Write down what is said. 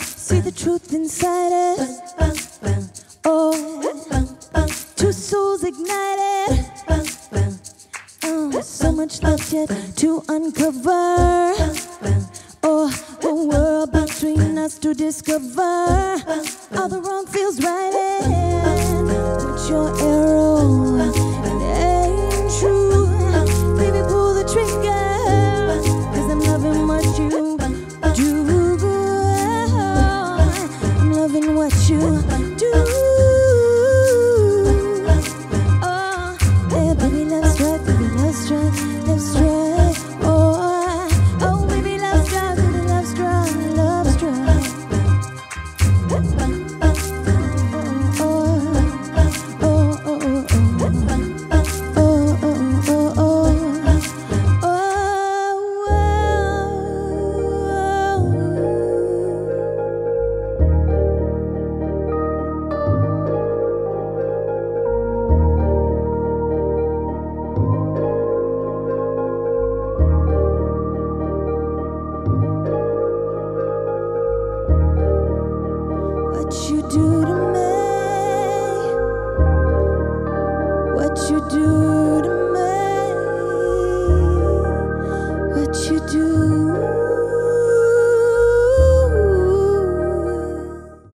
See the truth inside us. Oh, two souls ignited. Oh, so much love yet to uncover. Oh, a world between us to discover. I do. you do